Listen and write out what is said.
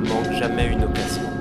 ne manque jamais une occasion.